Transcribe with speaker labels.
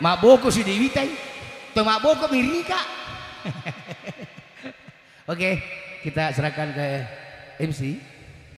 Speaker 1: maboko si Dewi tay. Tuh maboko mirika. Oke, kita serahkan ke MC.